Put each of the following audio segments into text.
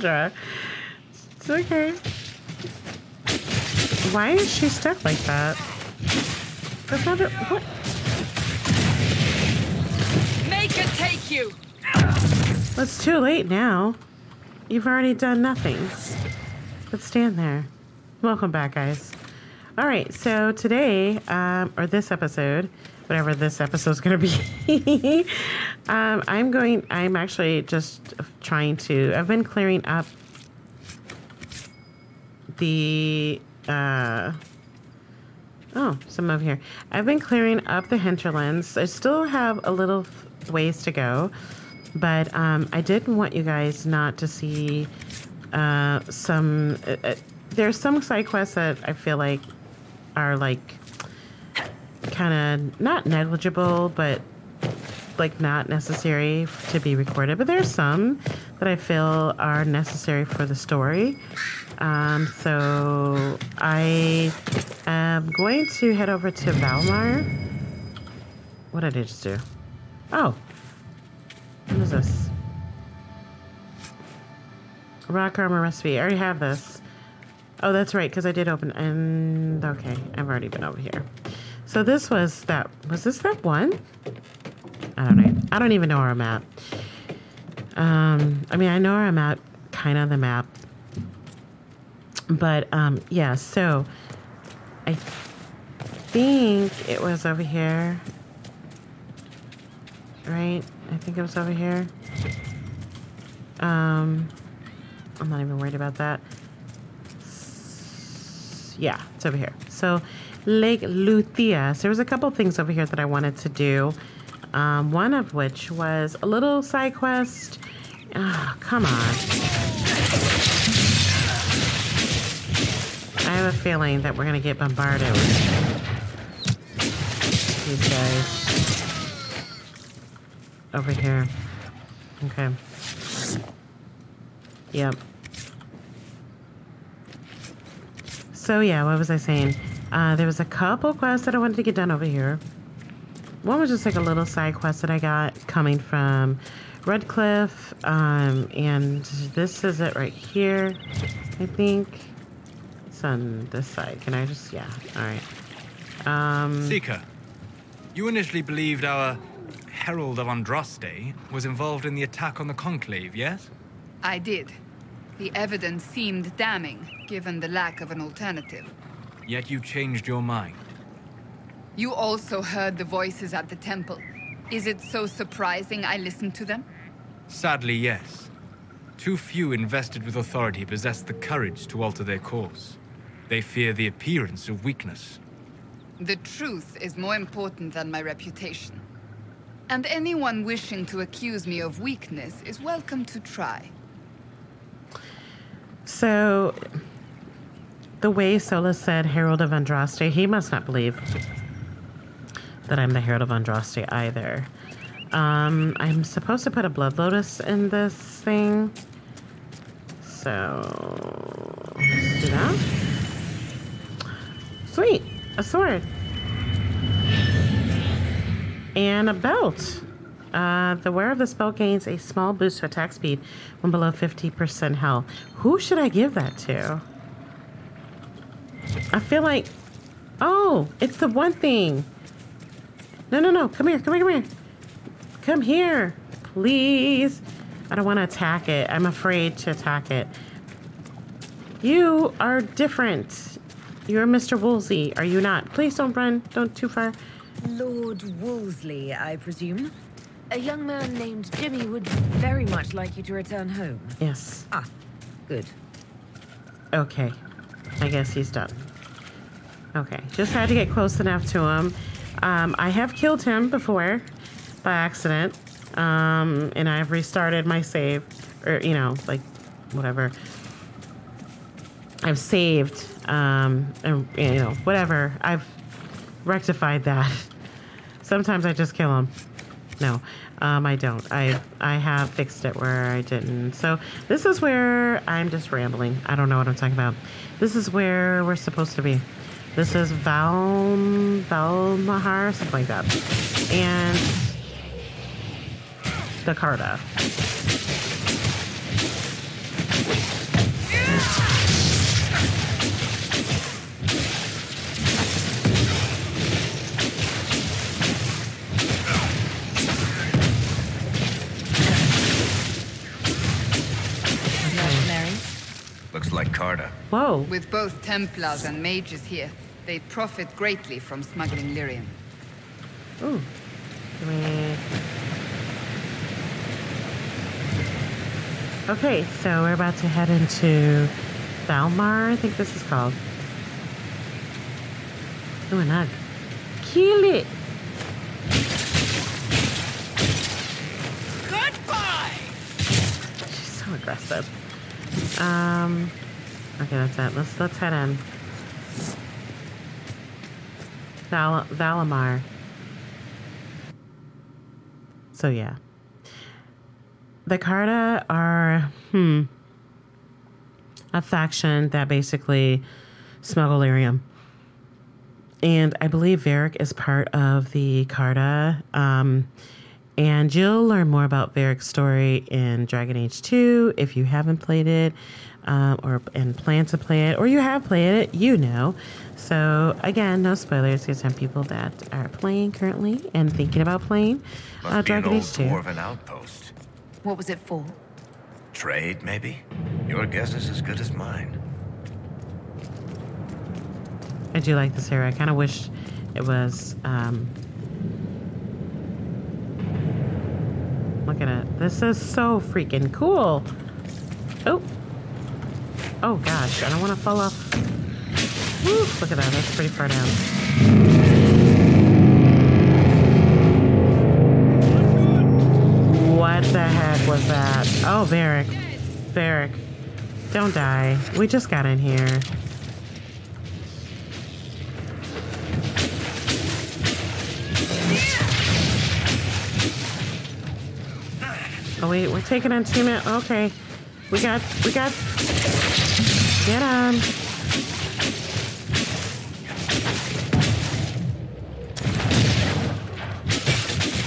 Cassandra. It's okay. Why is she stuck like that? Cassandra, what? Make it take you! Well, it's too late now. You've already done nothing. But stand there. Welcome back, guys. All right, so today, um, or this episode, whatever this episode's going to be, um, I'm going, I'm actually just trying to, I've been clearing up the, uh, oh, some of here. I've been clearing up the hinterlands. I still have a little ways to go, but um, I didn't want you guys not to see uh, some. Uh, uh, there's some side quests that I feel like are like kind of not negligible, but like not necessary to be recorded. But there's some that I feel are necessary for the story. Um, so I am going to head over to Valmar. What did I just do? Oh, what is this? Rock armor recipe. I already have this. Oh, that's right, because I did open and okay, I've already been over here. So this was that was this that one? I don't know. I don't even know where I'm at. Um, I mean I know where I'm at kind of the map. But um yeah, so I think it was over here. Right? I think it was over here. Um I'm not even worried about that. Yeah, it's over here. So, Lake Luthias. There was a couple things over here that I wanted to do. Um, one of which was a little side quest. Oh, come on. I have a feeling that we're going to get bombarded with these guys. Over here. Okay. Yep. So yeah, what was I saying? Uh, there was a couple quests that I wanted to get done over here. One was just like a little side quest that I got coming from Redcliffe. Um, and this is it right here, I think. It's on this side. Can I just, yeah, all right. Um, Seeker, you initially believed our Herald of Andraste was involved in the attack on the Conclave, yes? I did. The evidence seemed damning, given the lack of an alternative. Yet you changed your mind. You also heard the voices at the temple. Is it so surprising I listened to them? Sadly, yes. Too few invested with authority possess the courage to alter their course. They fear the appearance of weakness. The truth is more important than my reputation. And anyone wishing to accuse me of weakness is welcome to try. So, the way Solas said Herald of Andraste, he must not believe that I'm the Herald of Andraste either. Um, I'm supposed to put a Blood Lotus in this thing. So, let's do that. Sweet, a sword. And a belt. Uh, the wearer of the spell gains a small boost to attack speed when below 50% health. Who should I give that to? I feel like... Oh, it's the one thing. No, no, no. Come here, come here, come here. Come here, please. I don't want to attack it. I'm afraid to attack it. You are different. You're Mr. Woolsey, are you not? Please don't run. Don't too far. Lord Wolseley, I presume? A young man named Jimmy would very much like you to return home. Yes. Ah, good. Okay. I guess he's done. Okay. Just had to get close enough to him. Um, I have killed him before by accident. Um, and I've restarted my save. Or, you know, like, whatever. I've saved. Um, and, you know, whatever. I've rectified that. Sometimes I just kill him. No, um, I don't. I I have fixed it where I didn't. So this is where I'm just rambling. I don't know what I'm talking about. This is where we're supposed to be. This is Val Valmahar, something like that. And the Whoa. With both Templars and mages here, they profit greatly from smuggling lyrium. Ooh. Can we... Okay, so we're about to head into Valmar, I think this is called. Ooh, an ugg. Kill it! Goodbye! She's so aggressive. Um, okay, that's it. Let's let's head in. Val Valammar. So yeah, the Carta are hmm a faction that basically smuggle lyrium. And I believe Varric is part of the Carta. Um, and you'll learn more about Varric's story in Dragon Age 2 if you haven't played it um, or and plan to play it, or you have played it, you know. So, again, no spoilers because some people that are playing currently and thinking about playing uh, Dragon Age 2. dwarven outpost. What was it for? Trade, maybe? Your guess is as good as mine. I do like this area. I kind of wish it was. Um, at it. This is so freaking cool. Oh. Oh gosh, I don't want to fall off. Woo, look at that. That's pretty far down. What the heck was that? Oh, Varric. Varric. Don't die. We just got in here. Oh wait, we're taking on two minutes. Okay, we got, we got. Get on.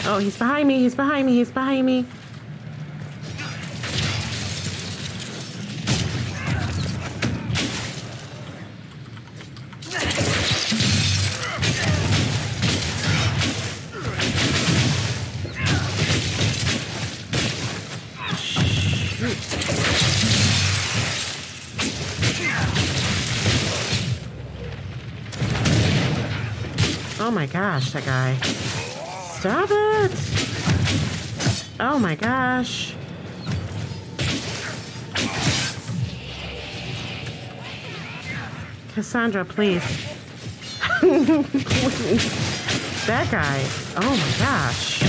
Oh, he's behind me. He's behind me. He's behind me. My gosh, that guy. Stop it! Oh my gosh. Cassandra, please. That guy. Oh my gosh.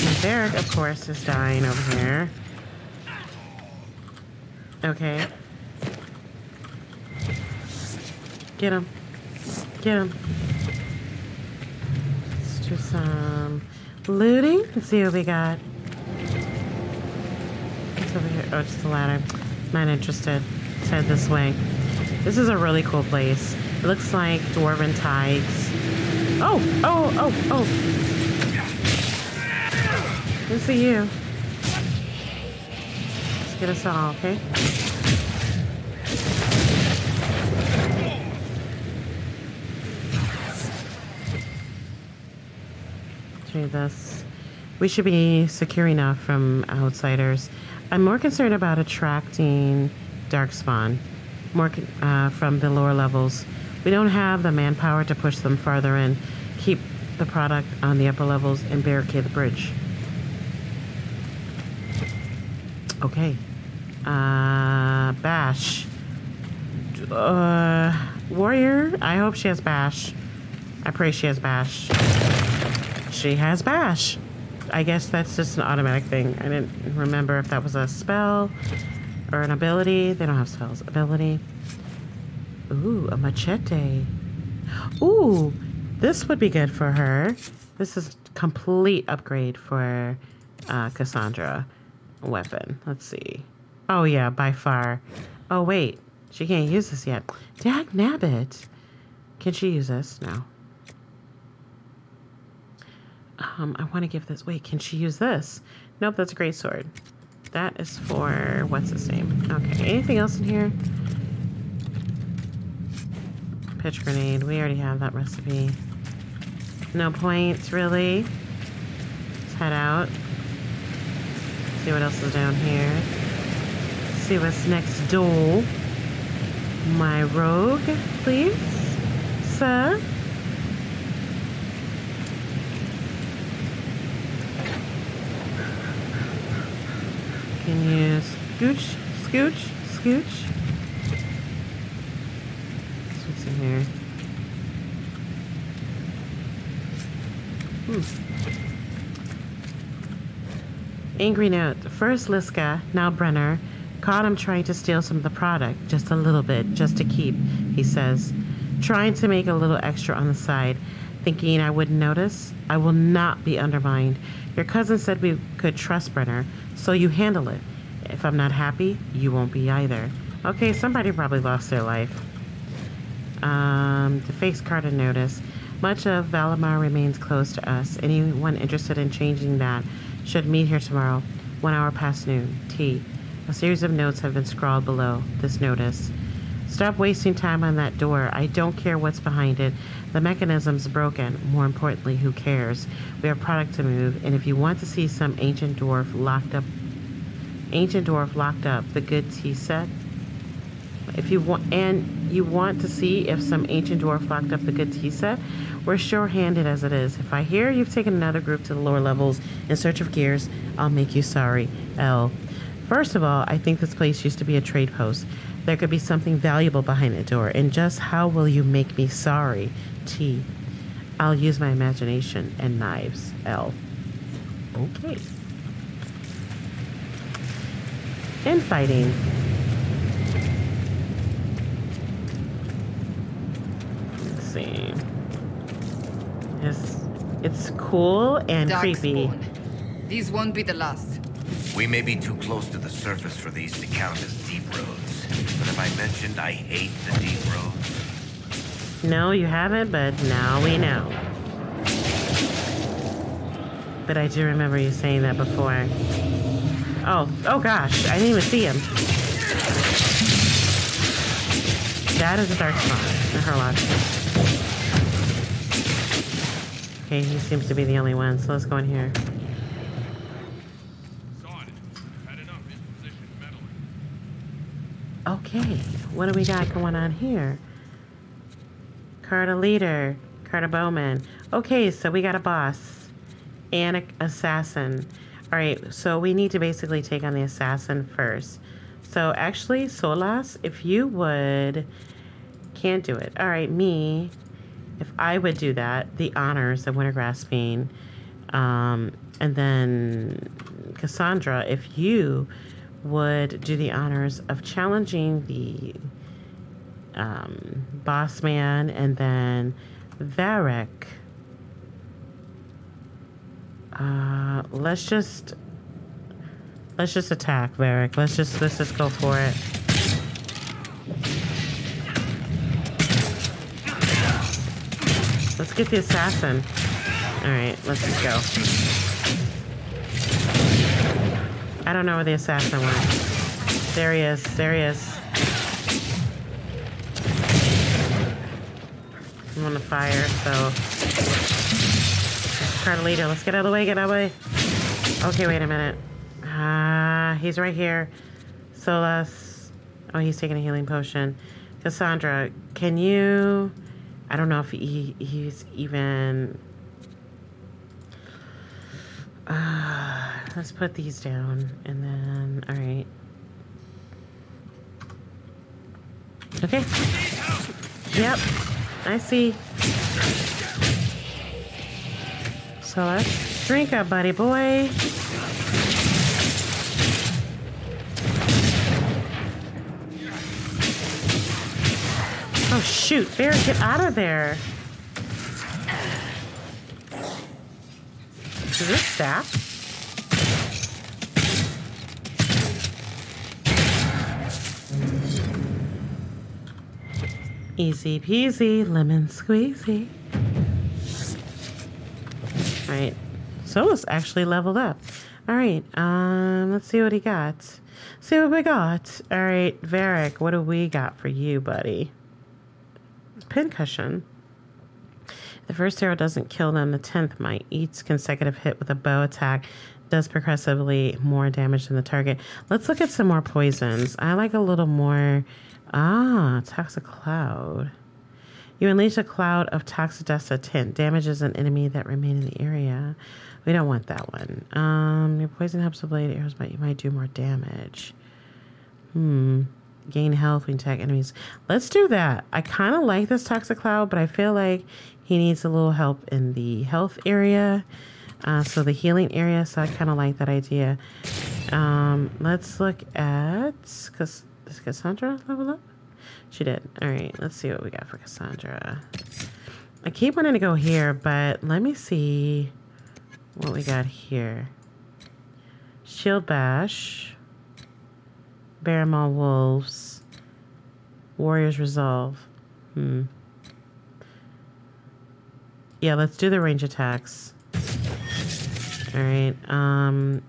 And Varric, of course, is dying over here. Okay. Get him. Get him. Let's do some looting. Let's see what we got. What's over here? Oh, it's the ladder. Not interested. Let's head this way. This is a really cool place. It looks like dwarven tides. Oh, oh, oh, oh. To see you. Let's get us all, okay? This. We should be secure enough from outsiders. I'm more concerned about attracting darkspawn, more uh, from the lower levels. We don't have the manpower to push them farther in. Keep the product on the upper levels and barricade the bridge. Okay. Uh, Bash. Uh, Warrior. I hope she has Bash. I pray she has Bash. She has Bash. I guess that's just an automatic thing. I didn't remember if that was a spell or an ability. They don't have spells. Ability. Ooh, a machete. Ooh, this would be good for her. This is complete upgrade for uh, Cassandra weapon. Let's see. Oh, yeah, by far. Oh, wait. She can't use this yet. Dag nabbit. Can she use this? No. Um, I want to give this. Wait, can she use this? Nope, that's a great sword. That is for what's his name? Okay, anything else in here? Pitch grenade. We already have that recipe. No points, really. Let's head out. See what else is down here. See what's next door. My rogue, please, sir. Can you scooch, scooch, scooch? What's in here? Hmm. Angry note. First Liska, now Brenner, caught him trying to steal some of the product, just a little bit, just to keep, he says. Trying to make a little extra on the side, thinking I wouldn't notice. I will not be undermined. Your cousin said we could trust Brenner, so you handle it. If I'm not happy, you won't be either. Okay, somebody probably lost their life. Um, the face card and notice. Much of Valammar remains closed to us. Anyone interested in changing that should meet here tomorrow, one hour past noon. T. A series of notes have been scrawled below this notice. Stop wasting time on that door. I don't care what's behind it. The mechanism's broken. More importantly, who cares? We have product to move, and if you want to see some ancient dwarf locked up, ancient dwarf locked up, the good tea set. If you want, and you want to see if some ancient dwarf locked up the good tea set, we're sure-handed as it is. If I hear you've taken another group to the lower levels in search of gears, I'll make you sorry. L. First of all, I think this place used to be a trade post. There could be something valuable behind the door, and just how will you make me sorry? T. I'll use my imagination and knives. L. Okay. Infighting. Let's see. It's, it's cool and creepy. Darkspawn. These won't be the last. We may be too close to the surface for these to count as deep roads. But have I mentioned I hate the deep roads? No, you haven't, but now we know. But I do remember you saying that before. Oh, oh gosh, I didn't even see him. That is a dark spot. A Hurlock. Okay, he seems to be the only one, so let's go in here. Okay, what do we got going on here? Carta leader, Carta bowman. Okay, so we got a boss and an assassin. All right, so we need to basically take on the assassin first. So actually, Solas, if you would, can't do it. All right, me, if I would do that, the honors of Winter's Grasp Fiend, um, and then Cassandra, if you would do the honors of challenging the um, boss man, and then Varric. Uh, let's just let's just attack Varric. Let's just let's just go for it. Let's get the assassin. All right, let's just go. I don't know where the assassin went. There he is. There he is. I'm on the fire, so. Leader, let's get out of the way, get out of the way. Okay, wait a minute. Ah, uh, he's right here. Solas. Oh, he's taking a healing potion. Cassandra, can you. I don't know if he, he's even. Uh, let's put these down and then. Alright. Okay. Yep. I see. So let's drink up, buddy boy. Oh shoot, Bear, get out of there. Is this staff? Easy peasy, lemon squeezy. All right. Solas actually leveled up. All right. Um, let's see what he got. See what we got. All right, Varric, what do we got for you, buddy? Pincushion. The first arrow doesn't kill them, the tenth might. Each consecutive hit with a bow attack does progressively more damage than the target. Let's look at some more poisons. I like a little more. Ah, toxic cloud. You unleash a cloud of toxic dust Toxidesta tint. Damages an enemy that remain in the area. We don't want that one. Um, your poison helps the blade arrows, but you might do more damage. Hmm. Gain health when attack enemies. Let's do that. I kind of like this Toxic Cloud, but I feel like he needs a little help in the health area. Uh, so the healing area, so I kind of like that idea. Um, let's look at, cause, does Cassandra level up? She did. All right, let's see what we got for Cassandra. I keep wanting to go here, but let me see what we got here. Shield Bash. Barrowmaw Wolves. Warriors Resolve. Hmm. Yeah, let's do the range attacks. All right. Um,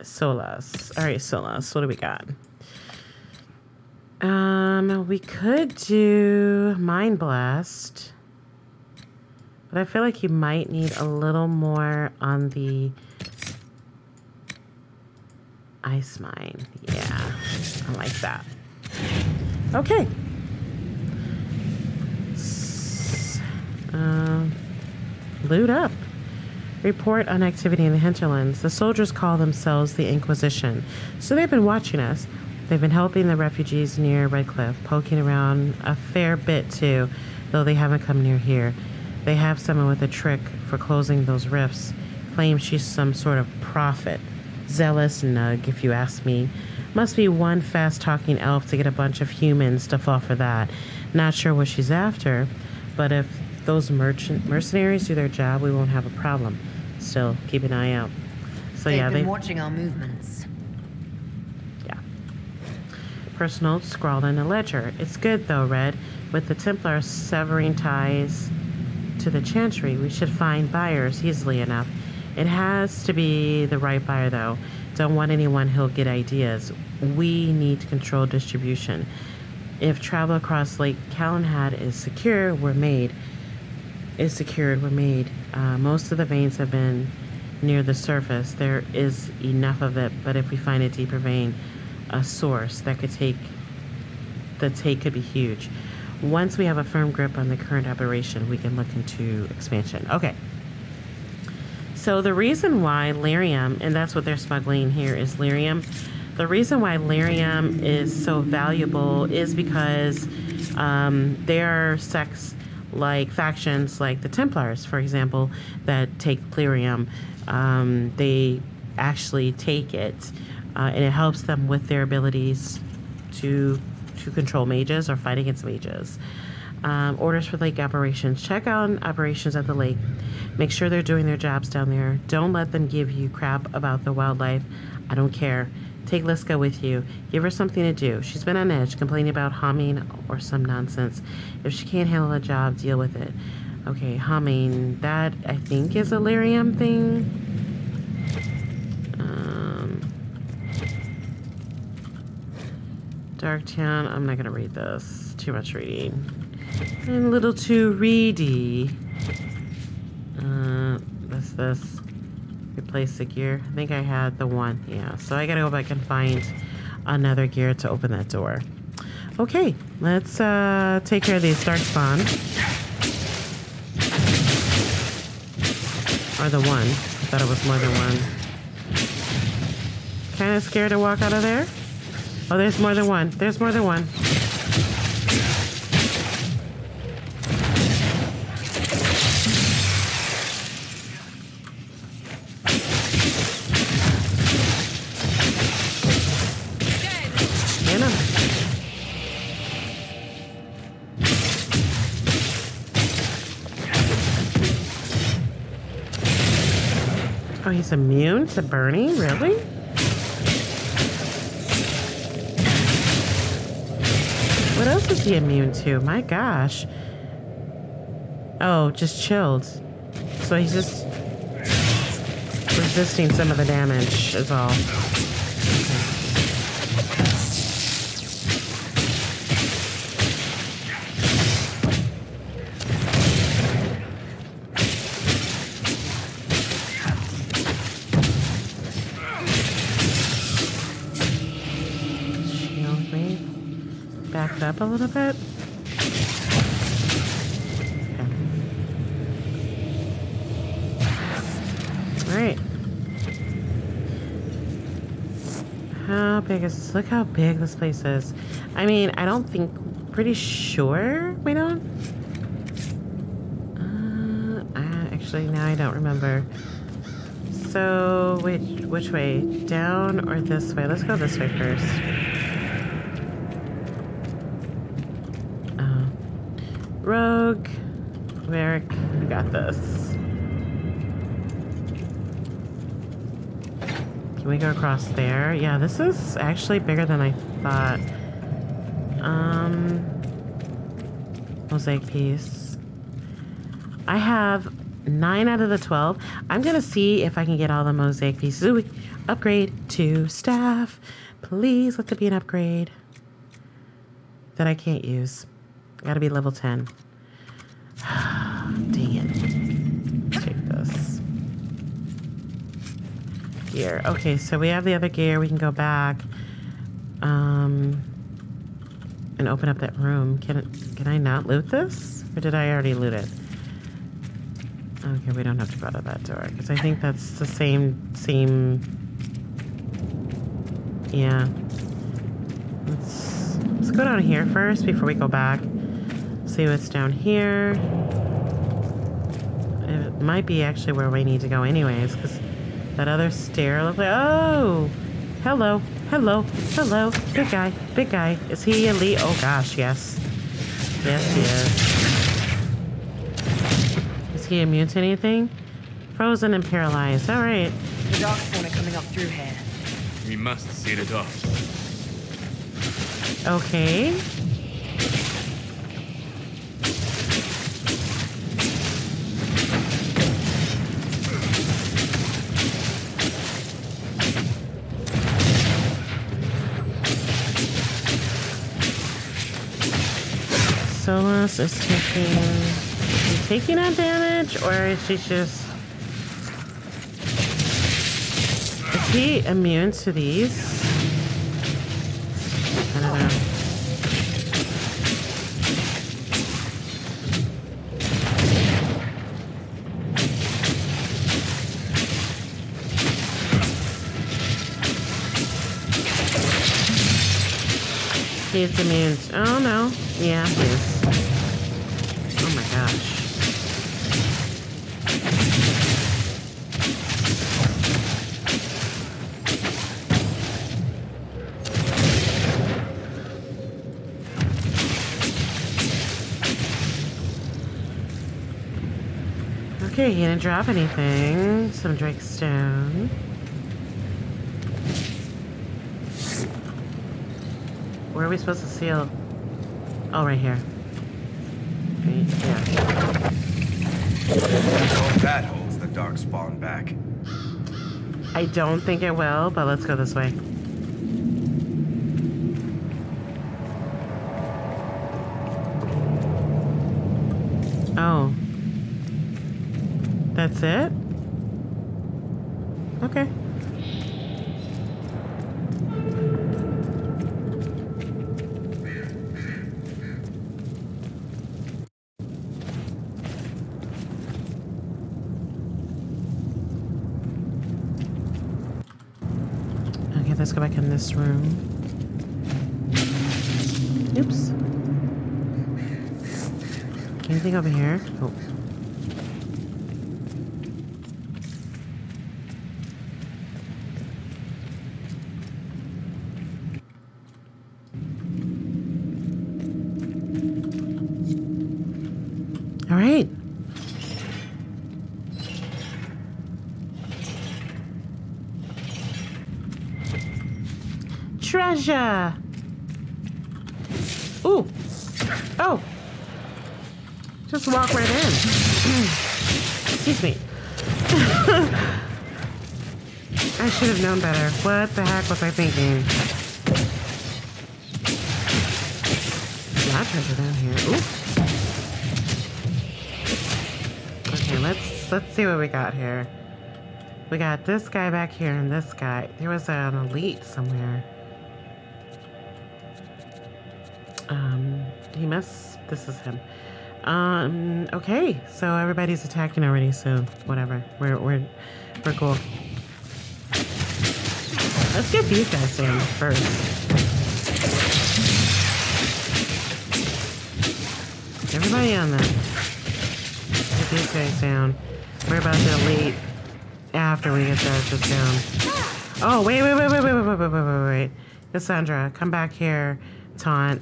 Solas. All right, Solas. What do we got? Um, we could do Mind Blast. But I feel like you might need a little more on the Ice Mine. Yeah, I like that. Okay. Um, loot up. Report on activity in the hinterlands. The soldiers call themselves the Inquisition, so they've been watching us. They've been helping the refugees near Redcliffe, poking around a fair bit too, though they haven't come near here. They have someone with a trick for closing those rifts. Claims she's some sort of prophet. Zealous nug, if you ask me. Must be one fast talking elf to get a bunch of humans to fall for that. Not sure what she's after, but if those merchant mercenaries do their job, we won't have a problem. Still, keep an eye out. So They've yeah, been they watching our movements. yeah. Personal scrawled in a ledger. It's good though, Red. With the Templars severing ties to the Chantry, we should find buyers easily enough. It has to be the right buyer though. Don't want anyone who'll get ideas. We need to control distribution. If travel across Lake Calenhad is secure, we're made. Is secured, we're made. Uh, most of the veins have been near the surface. There is enough of it, but if we find a deeper vein, a source that could take the take could be huge. Once we have a firm grip on the current operation, we can look into expansion. Okay. So the reason why lyrium, and that's what they're smuggling here, is lyrium. The reason why lyrium is so valuable is because um, there are sects like factions like the Templars, for example, that take lyrium. Um, they actually take it, uh, and it helps them with their abilities to to control mages or fight against mages. Um, orders for lake operations. Check on operations at the lake. Make sure they're doing their jobs down there. Don't let them give you crap about the wildlife. I don't care. Take Liska with you. Give her something to do. She's been on edge, complaining about humming or some nonsense. If she can't handle a job, deal with it. Okay, humming. That, I think, is a lyrium thing. Darktown. I'm not going to read this. Too much reading. And a little too reedy. Uh, what's this? Replace the gear. I think I had the one. Yeah, so I gotta go back and find another gear to open that door. Okay, let's uh, take care of these dark spawn. Or the one. I thought it was more than one. Kind of scared to walk out of there. Oh, there's more than one. There's more than one. Oh, he's immune to burning? Really? What else is he immune to? My gosh. Oh, just chilled. So he's just resisting some of the damage is all. Shield up a little bit. Alright. How big is this? Look how big this place is. I mean, I don't think, pretty sure we don't. Uh, I, actually, now I don't remember. So, which, which way? Down or this way? Let's go this way first. Uh, Rogue, Merrick, we got this. Can we go across there? Yeah, this is actually bigger than I thought. Um, mosaic piece. I have nine out of the 12. I'm going to see if I can get all the mosaic pieces. Ooh, upgrade to staff. Please let there be an upgrade that I can't use. Got to be level 10. Dang it. Take this. Gear. Okay, so we have the other gear. We can go back. Um, and open up that room. Can it, can I not loot this? Or did I already loot it? Okay, we don't have to go to that door because I think that's the same same. Yeah. Let's let's go down here first before we go back. See what's down here. It might be actually where we need to go, anyways, because that other stair looks like. Oh, hello, hello, hello, big guy, big guy. Is he elite? Oh gosh, yes, yes he is. Is he immune to anything? Frozen and paralyzed. All right. The dark fauna coming up through here. We must seal it off. Okay. Solas is taking is she taking on damage or is she just Is he immune to these? I don't know. He's immune. Oh no. Yeah, he Okay, he didn't drop anything. Some Drake Stone. Where are we supposed to seal? Oh, right here. Right. Hope that holds the dark spawn back. I don't think it will, but let's go this way. Oh. That's it? Okay. Okay, let's go back in this room. Oops. Anything over here? Oh. All right. Treasure. Ooh, Oh! Just walk right in. Excuse me. I should have known better. What the heck was I thinking? A Lot of treasure down here. Ooh. Okay, let's let's see what we got here. We got this guy back here and this guy. There was an elite somewhere. Um, he must. This is him. Um. Okay, so everybody's attacking already. So whatever. We're we're we're cool. Let's get these guys down first. Everybody on them. Get these guys down. We're about to elite after we get those just down. Oh, wait, wait, wait, wait, wait, wait, wait, wait, wait, wait. Cassandra, come back here. Taunt.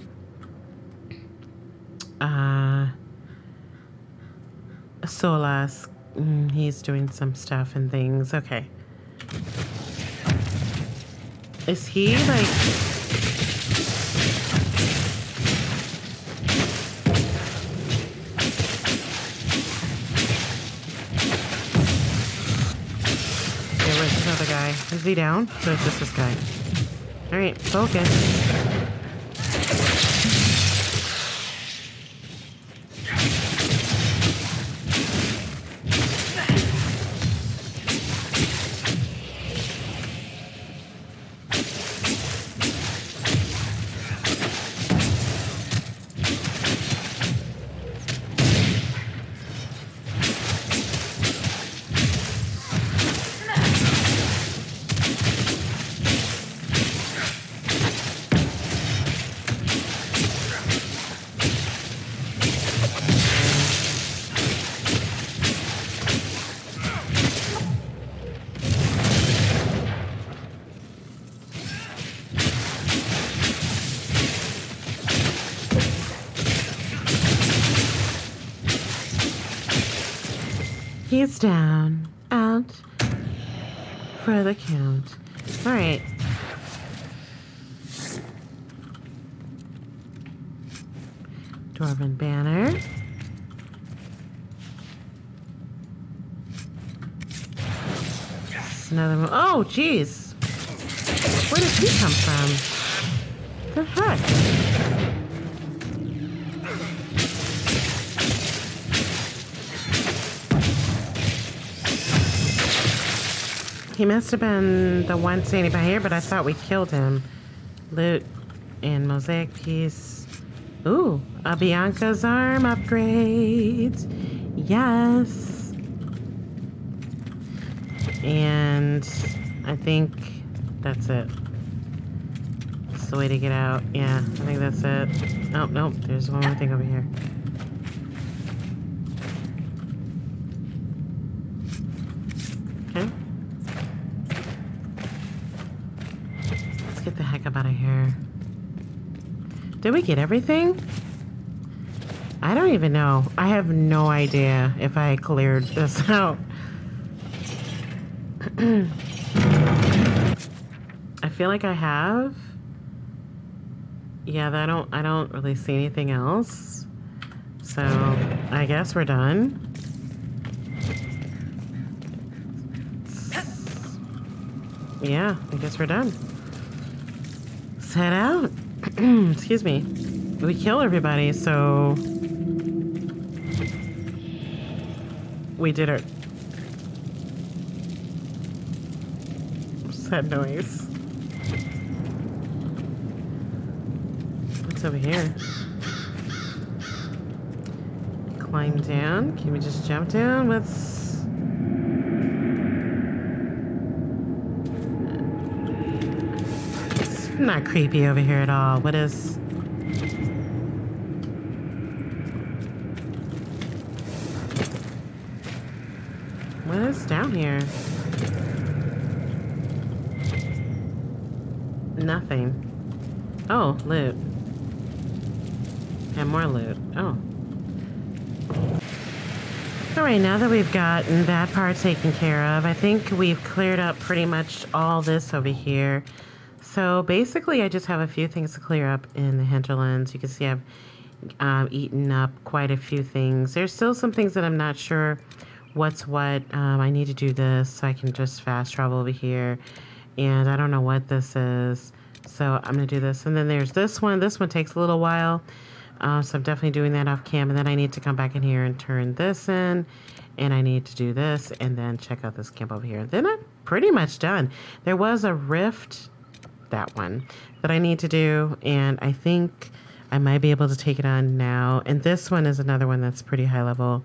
Uh, Solas. Mm, he's doing some stuff and things. Okay. Is he like Yeah, where's another guy? Is he down? So it's just this guy. Alright, focus. He's down. Out. For the count. Alright. Dwarven banner. It's another one. Oh, jeez. Where did he come from? The heck? He must have been the one standing by here, but I thought we killed him. Loot and mosaic piece. Ooh, a Bianca's arm upgrade. Yes. And I think that's it. That's the way to get out. Yeah, I think that's it. Oh, nope, there's one more thing over here. Get everything? I don't even know. I have no idea if I cleared this out. I feel like I have. Yeah, I don't I don't really see anything else. So, I guess we're done. Yeah, I guess we're done. Head out. Excuse me. We killed everybody, so we did it. That noise? What's over here? Climb down. Can we just jump down? Let's. It's not creepy over here at all. What is. What is down here? Nothing. Oh, loot. And more loot. Oh. Alright, now that we've gotten that part taken care of, I think we've cleared up pretty much all this over here. So basically, I just have a few things to clear up in the hinterlands. You can see I have um, eaten up quite a few things. There's still some things that I'm not sure what's what. Um, I need to do this so I can just fast travel over here. And I don't know what this is. So I'm going to do this. And then there's this one. This one takes a little while. Uh, so I'm definitely doing that off cam. And then I need to come back in here and turn this in. And I need to do this and then check out this camp over here. Then I'm pretty much done. There was a rift, that one, that I need to do. And I think I might be able to take it on now. And this one is another one that's pretty high level.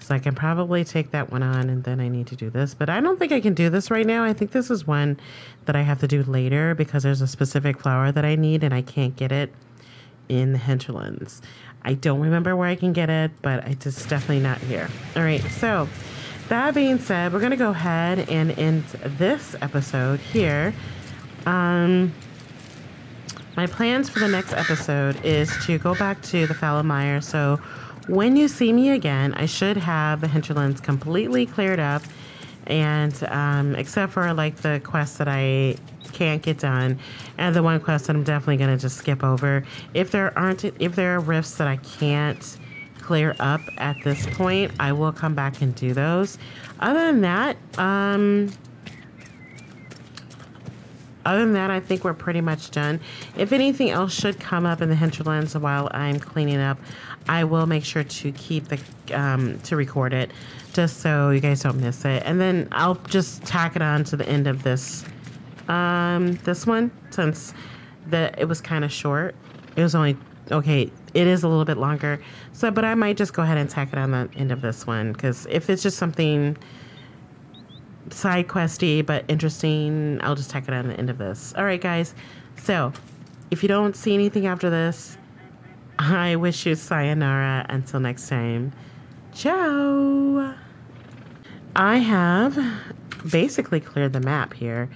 So I can probably take that one on and then I need to do this. But I don't think I can do this right now. I think this is one that I have to do later because there's a specific flower that I need and I can't get it in the hinterlands. I don't remember where I can get it, but it's definitely not here. All right, so that being said, we're gonna go ahead and end this episode here. Um, my plans for the next episode is to go back to the Fallow So when you see me again, I should have the hinterlands completely cleared up, and um, except for like the quests that I can't get done, and the one quest that I'm definitely gonna just skip over. If there aren't, if there are rifts that I can't clear up at this point, I will come back and do those. Other than that, um, other than that, I think we're pretty much done. If anything else should come up in the hinterlands while I'm cleaning up, I will make sure to keep the um, to record it, just so you guys don't miss it. And then I'll just tack it on to the end of this um, this one since the it was kind of short. It was only okay. It is a little bit longer, so but I might just go ahead and tack it on the end of this one because if it's just something side questy but interesting, I'll just tack it on the end of this. All right, guys. So if you don't see anything after this, I wish you sayonara until next time. Ciao. I have basically cleared the map here.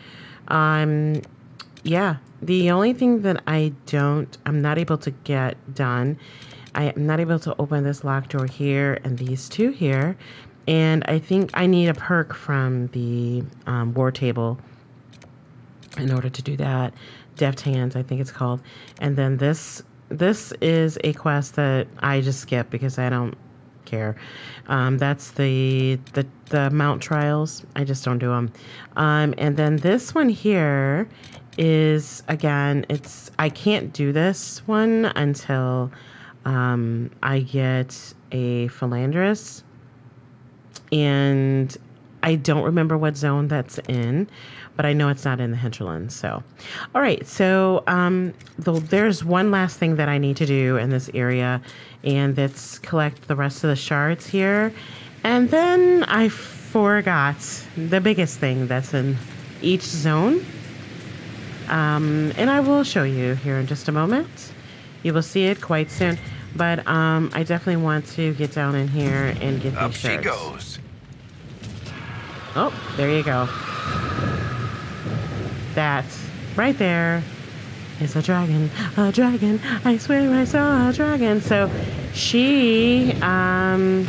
Um, yeah, the only thing that I don't, I'm not able to get done, I am not able to open this locked door here and these two here. And I think I need a perk from the um, war table in order to do that. Deft Hands, I think it's called. And then this this is a quest that I just skip because I don't care. Um, that's the, the the mount trials. I just don't do them. Um, and then this one here is again. It's I can't do this one until um, I get a felandaris, and I don't remember what zone that's in, but I know it's not in the hinterlands. So, all right. So, um, there's one last thing that I need to do in this area, and that's collect the rest of the shards here. And then I forgot the biggest thing that's in each zone. Um, and I will show you here in just a moment. You will see it quite soon. But um, I definitely want to get down in here and get Up these shards. she goes. Oh, there you go. That right there is a dragon. A dragon. I swear I saw a dragon. So she, um,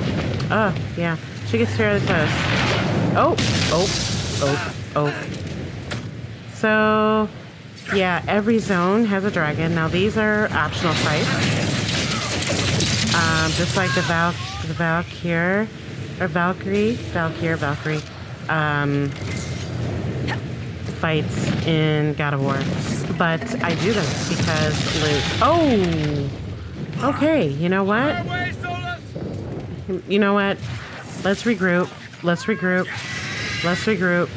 oh, yeah, she gets fairly close. Oh, oh, oh, oh. So, yeah, every zone has a dragon. Now, these are optional fights. Um, just like the Val, the Valkyrie, or Valkyrie, Valkyrie, Valkyrie um, fights in God of War, but I do them because Luke. Oh, okay. You know what? You know what? Let's regroup. Let's regroup. Let's regroup.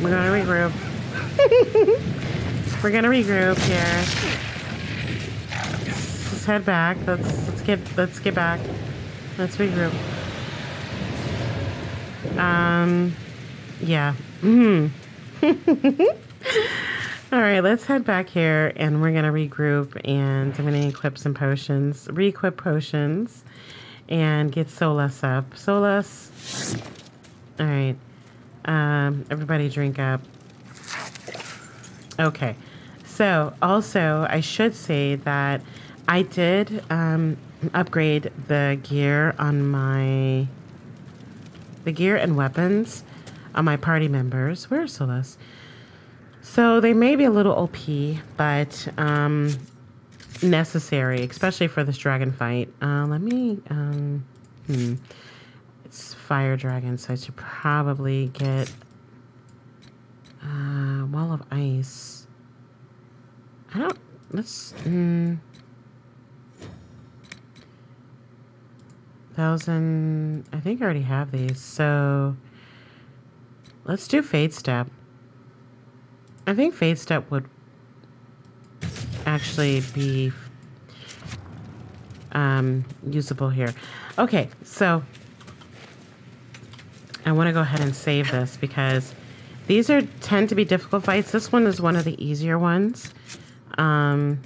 We're gonna regroup. We're gonna regroup here. Let's head back. Let's let's get let's get back. Let's regroup. Um, yeah. Hmm. All right, let's head back here and we're gonna regroup and I'm gonna equip some potions, re-equip potions, and get Solas up. Solas. All right. Um, everybody drink up. Okay. So also, I should say that I did um, upgrade the gear on my the gear and weapons on my party members. Where's Solas? So they may be a little OP, but um, necessary, especially for this dragon fight. Uh, let me, um, hmm. It's fire dragon, so I should probably get uh, wall of ice. I don't, let's, hmm. Thousand, I think I already have these, so let's do Fade Step. I think Fade Step would actually be um, usable here. Okay, so I want to go ahead and save this because these are tend to be difficult fights. This one is one of the easier ones, um,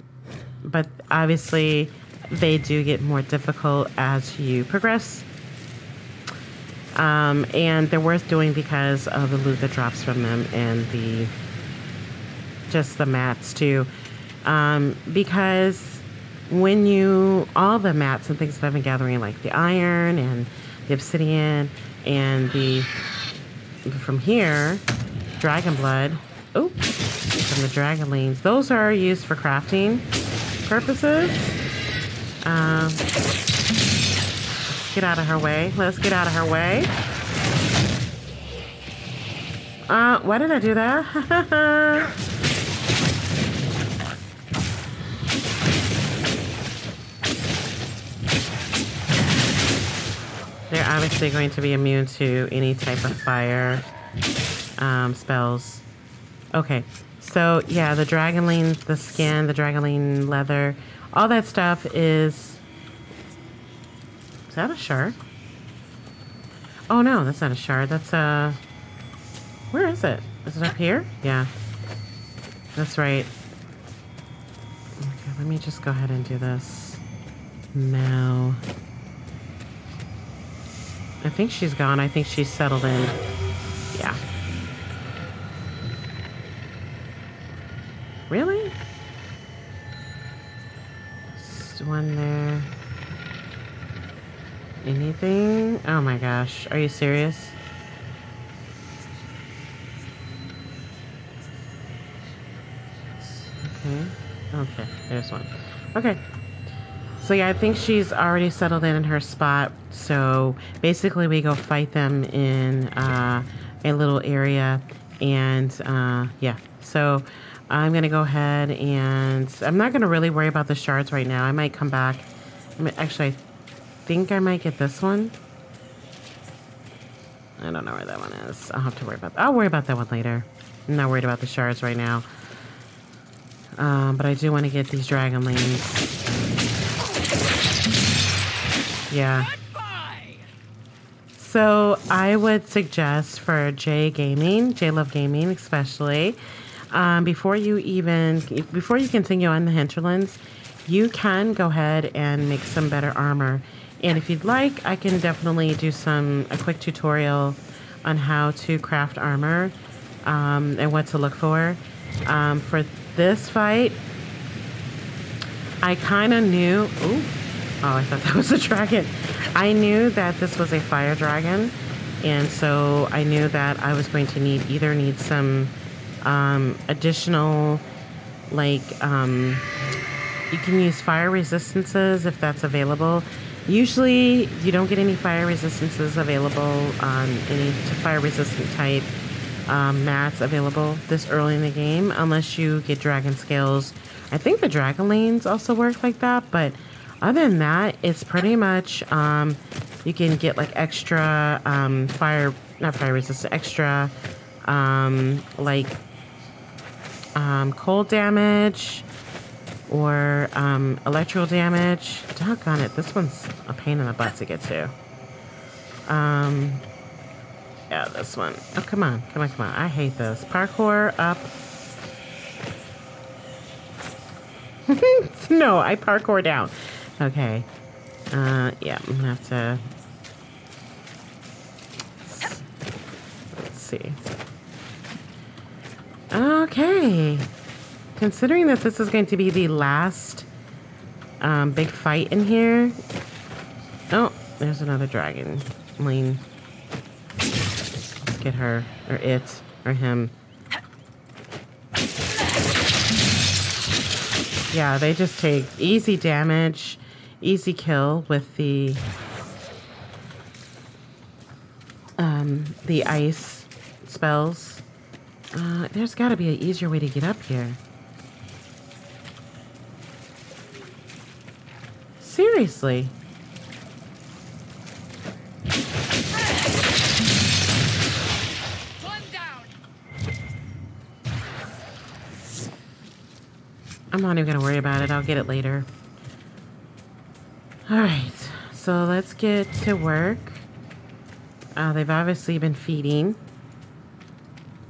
but obviously they do get more difficult as you progress. Um, and they're worth doing because of the loot that drops from them and the just the mats too. Um, because when you all the mats and things that I've been gathering, like the iron and the obsidian and the from here, dragon blood. Oh, from the dragon dragonlings. Those are used for crafting purposes. Um, let's get out of her way. Let's get out of her way. Uh, why did I do that? They're obviously going to be immune to any type of fire um, spells. Okay, so yeah, the dragonling, the skin, the dragonling leather, all that stuff is... Is that a shard? Oh no, that's not a shard. That's a... Where is it? Is it up here? Yeah. That's right. Okay, let me just go ahead and do this now. I think she's gone. I think she's settled in. Yeah. Really? One there. Anything? Oh my gosh. Are you serious? Okay. Okay, there's one. Okay. So yeah, I think she's already settled in in her spot. So basically, we go fight them in uh, a little area, and uh, yeah. So I'm gonna go ahead and I'm not gonna really worry about the shards right now. I might come back. Actually, I think I might get this one. I don't know where that one is. I'll have to worry about. that. I'll worry about that one later. I'm not worried about the shards right now. Um, but I do want to get these dragon dragonlings. Yeah. So I would suggest for Jai Gaming, Jai Love Gaming especially, um, before you even before you continue on the hinterlands, you can go ahead and make some better armor. And if you'd like, I can definitely do some a quick tutorial on how to craft armor um, and what to look for. Um, for this fight, I kind of knew. Ooh, Oh, I thought that was a dragon. I knew that this was a fire dragon, and so I knew that I was going to need either need some um, additional, like, um, you can use fire resistances if that's available. Usually, you don't get any fire resistances available on any fire resistant type um, mats available this early in the game, unless you get dragon scales. I think the dragonlings also work like that, but other than that, it's pretty much um, you can get like extra um, fire, not fire resistant, extra um, like um, cold damage or um, electrical damage. Doggone it, this one's a pain in the butt to get to. Um, yeah, this one. Oh, come on, come on, come on. I hate this. Parkour up. no, I parkour down. Okay. Uh, yeah, I'm gonna have to... Let's see. Okay. Considering that this is going to be the last um, big fight in here... Oh, there's another dragon. Lean. Let's get her, or it, or him. Yeah, they just take easy damage, easy kill with the um, the ice spells. Uh, there's got to be an easier way to get up here. Seriously. I'm not even going to worry about it. I'll get it later. All right. So let's get to work. Uh, they've obviously been feeding.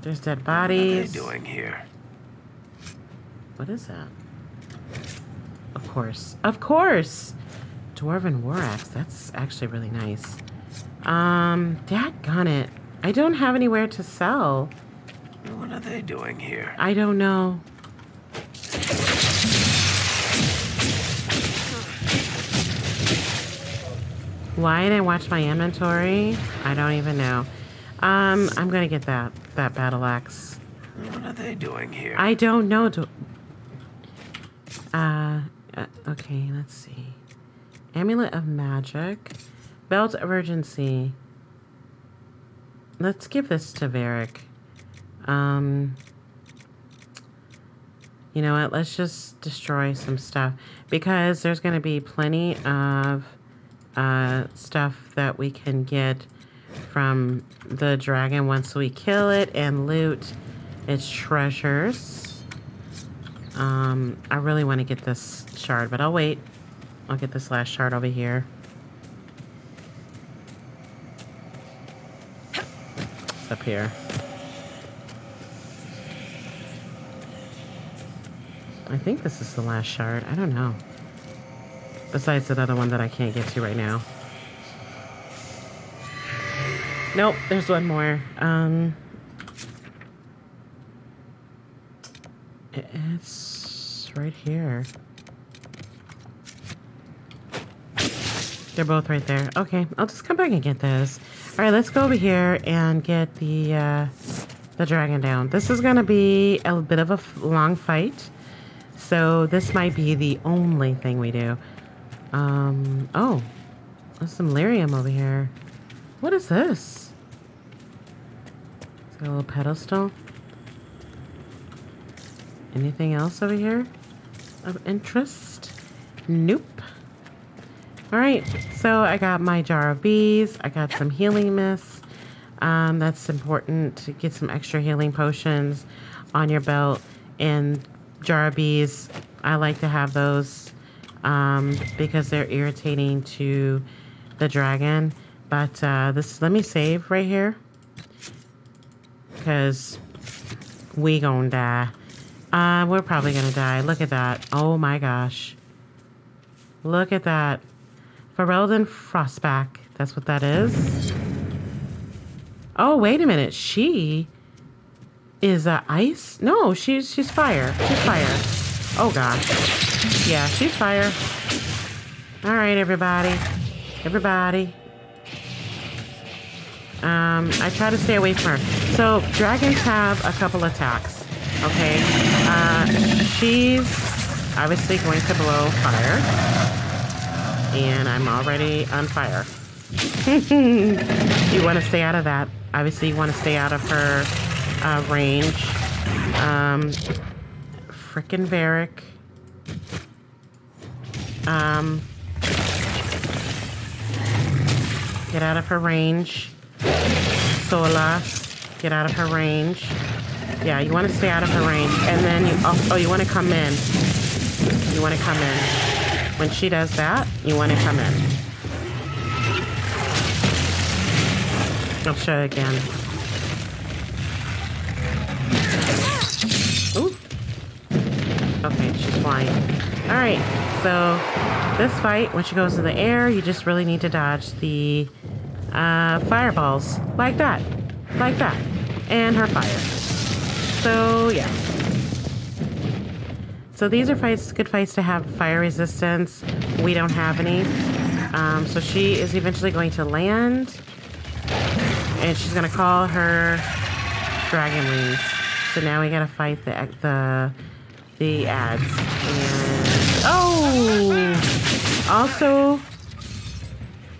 There's dead bodies. What are they doing here? What is that? Of course. Of course! Dwarven War Axe. That's actually really nice. Um, gun it. I don't have anywhere to sell. What are they doing here? I don't know. Why didn't I watch my inventory? I don't even know. Um, I'm gonna get that that battle axe. What are they doing here? I don't know. Do- uh, uh, okay, let's see. Amulet of Magic, Belt of Urgency. Let's give this to Varric. Um, you know what? Let's just destroy some stuff because there's going to be plenty of uh, stuff that we can get from the dragon once we kill it and loot its treasures. Um, I really want to get this shard, but I'll wait. I'll get this last shard over here. It's up here. I think this is the last shard. I don't know. Besides that other one that I can't get to right now. Nope, there's one more. Um, it's right here. They're both right there. Okay, I'll just come back and get this. All right, let's go over here and get the uh, the dragon down. This is gonna be a bit of a long fight, so this might be the only thing we do. Um, oh, there's some lyrium over here. What is this? A little pedestal. Anything else over here of interest? Nope. All right, so I got my jar of bees. I got some healing mist. Um, that's important to get some extra healing potions on your belt. And jar of bees, I like to have those um, because they're irritating to the dragon. But uh, this, let me save right here because we gonna die. Uh, we're probably gonna die. Look at that. Oh my gosh. Look at that. Ferelden Frostback. That's what that is. Oh, wait a minute. She is uh, ice? No, she's she's fire. She's fire. Oh gosh. Yeah, she's fire. All right, everybody. Everybody. Um, I try to stay away from her. So dragons have a couple attacks. Okay. Uh, she's obviously going to blow fire, and I'm already on fire. you want to stay out of that. Obviously, you want to stay out of her uh, range. Um, frickin' Varric. Um, get out of her range. Solas, get out of her range. Yeah, you want to stay out of her range. And then you, oh, oh you want to come in. You want to come in. When she does that, you want to come in. I'll show you again. Ooh. Okay, she's flying. All right, so this fight, when she goes in the air, you just really need to dodge the uh, fireballs like that, like that, and her fire. So yeah. So these are fights, good fights to have fire resistance. We don't have any. Um, so she is eventually going to land, and she's gonna call her dragonlings. So now we gotta fight the the the ads. And, oh! Also,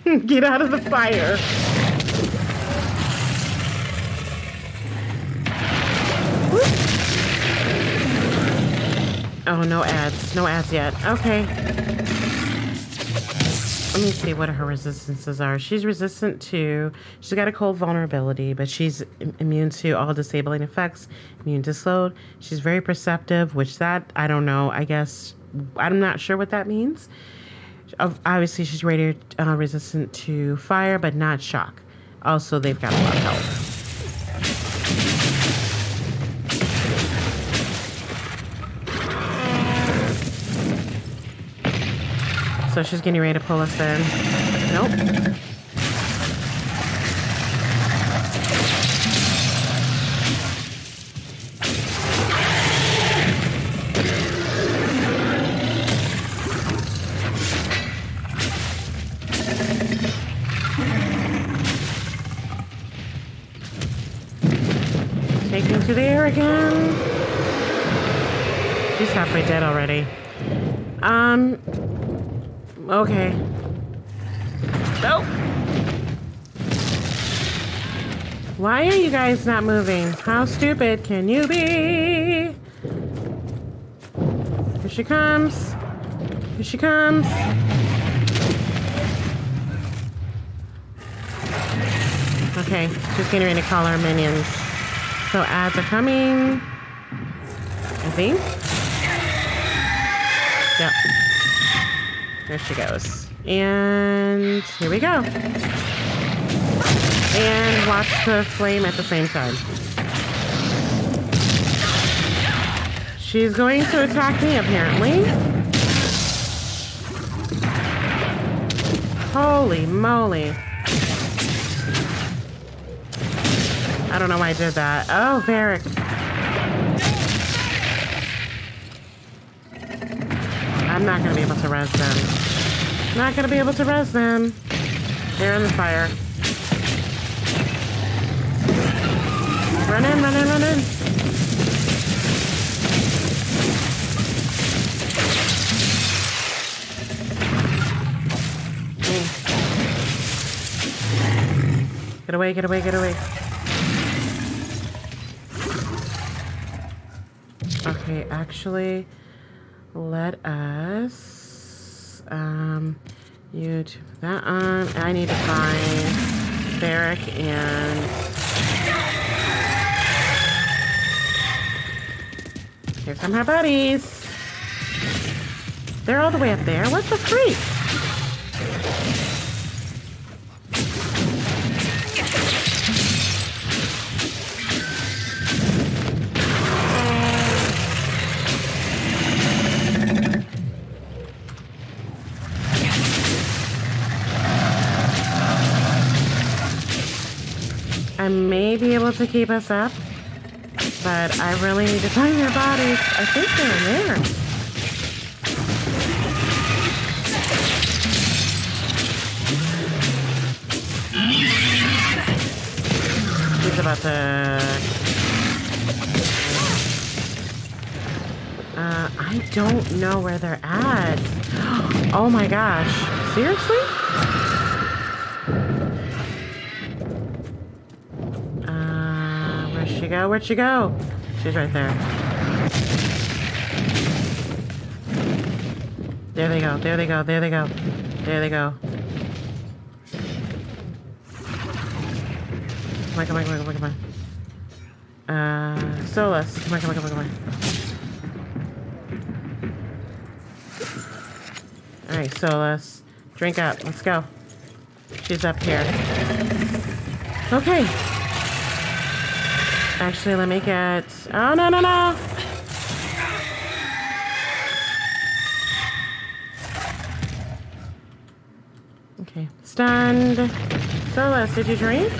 get out of the fire. Oh, no ads. No ads yet. Okay. Let me see what her resistances are. She's resistant to, she's got a cold vulnerability, but she's immune to all disabling effects, immune to slowed. She's very perceptive, which that, I don't know, I guess, I'm not sure what that means. Obviously, she's radio uh, resistant to fire, but not shock. Also, they've got a lot of health. So she's getting ready to pull us in. Nope. Again. She's halfway dead already. Um, Okay. Nope. Why are you guys not moving? How stupid can you be? Here she comes. Here she comes. Okay, she's getting ready to call our minions. So ads are coming. I think. Yep. There she goes. And here we go. And watch the flame at the same time. She's going to attack me, apparently. Holy moly. I don't know why I did that. Oh, Varric. I'm not gonna be able to res them. Not gonna be able to res them. They're in the fire. Run in, run in, run in. Get away, get away, get away. Okay, actually let us um, YouTube that on. I need to find Varric and here come her buddies. They're all the way up there. What the freak? I may be able to keep us up, but I really need to find their bodies. I think they're in there. About to... Uh, I don't know where they're at. Oh my gosh. Seriously? Go? Where'd she go? She's right there. There they go. There they go. There they go. There they go. Come on, come on, come on, come on, come on. Uh, Solas. Come on, come on, come on, come on. Alright, Solas. Drink up. Let's go. She's up here. Okay. Actually, let me get... Oh, no, no, no! Okay, stunned. Solas, did you drink?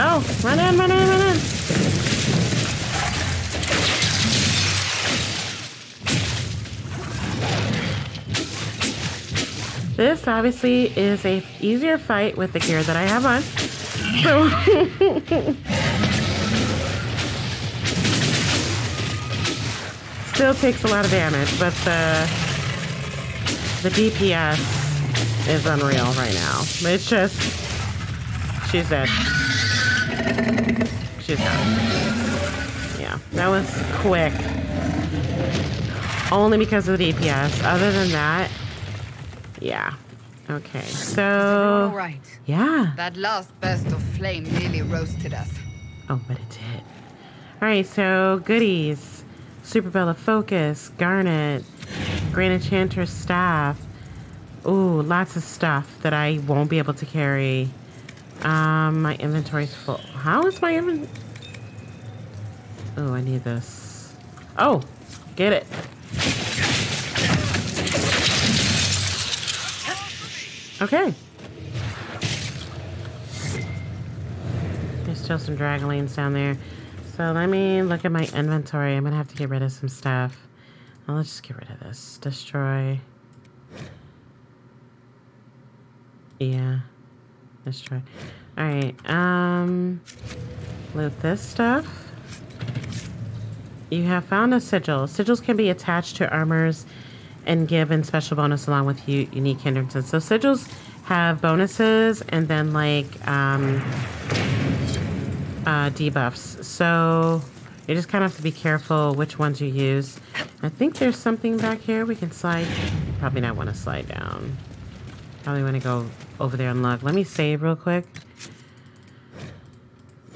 Oh, run in, run in, run in! This obviously is a easier fight with the gear that I have on. So still takes a lot of damage, but the the DPS is unreal right now. It's just she's dead. She's done. Yeah, that was quick. Only because of the DPS. Other than that, yeah. Okay, so right. yeah. That last burst of flame really roasted us. Oh, but it did. All right, so goodies. Super Bella Focus, Garnet, Grand Enchantress Staff. Ooh, lots of stuff that I won't be able to carry. Um, my inventory's full. How is my inventory? Oh, I need this. Oh, get it. Okay. Still some Dragonlings down there. So let me look at my inventory. I'm gonna have to get rid of some stuff. Well, let's just get rid of this. Destroy. Yeah. Destroy. Alright, um loot this stuff. You have found a sigil. Sigils can be attached to armors and given special bonus along with unique hindrances. So sigils have bonuses and then like um, uh, debuffs. So you just kind of have to be careful which ones you use. I think there's something back here we can slide. Probably not want to slide down. Probably want to go over there and look. Let me save real quick.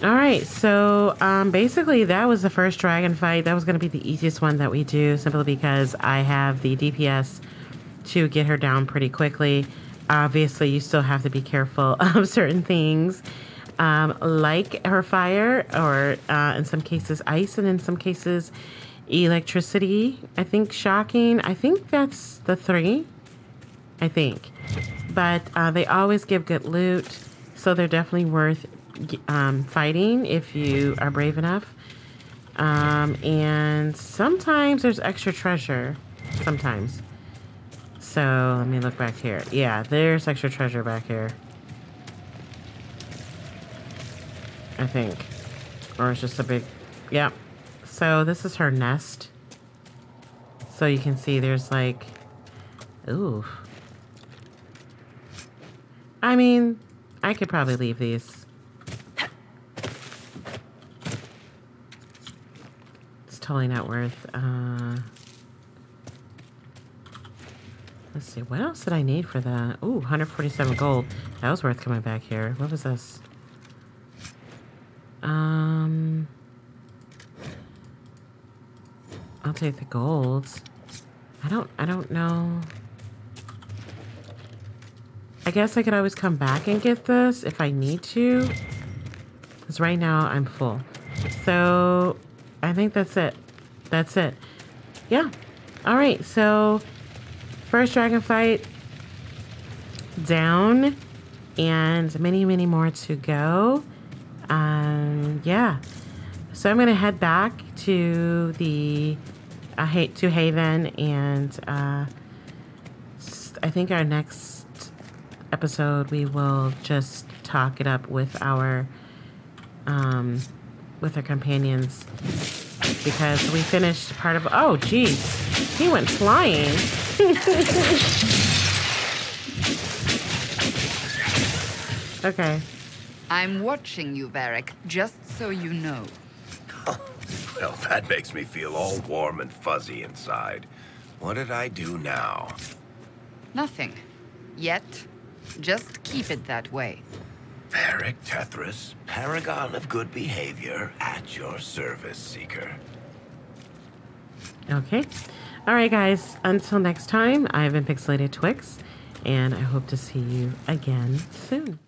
All right, so um, basically that was the first dragon fight. That was going to be the easiest one that we do, simply because I have the DPS to get her down pretty quickly. Obviously, you still have to be careful of certain things, um, like her fire, or uh, in some cases ice, and in some cases electricity. I think shocking. I think that's the three. I think, but uh, they always give good loot, so they're definitely worth um, fighting if you are brave enough. Um, and sometimes there's extra treasure. Sometimes. So let me look back here. Yeah, there's extra treasure back here. I think. Or it's just a big. Yep. So this is her nest. So you can see there's like. Ooh. I mean, I could probably leave these. It's totally not worth. Uh, let's see. What else did I need for that? Ooh, 147 gold. That was worth coming back here. What was this? Um, I'll take the gold. I don't. I don't know. I guess I could always come back and get this if I need to. Because right now I'm full. So I think that's it. That's it. Yeah. All right. So first dragon fight down and many, many more to go. Um, yeah. So I'm going to head back to the uh, ha- to Haven and uh, I think our next episode we will just talk it up with our um with our companions because we finished part of oh geez he went flying. Okay. I'm watching you, Varric, just so you know. Oh, well, that makes me feel all warm and fuzzy inside. What did I do now? Nothing. Yet. Just keep it that way. Varric Tethras, paragon of good behavior, at your service, Seeker. okay all right guys until next time i've been pixelated twix and i hope to see you again soon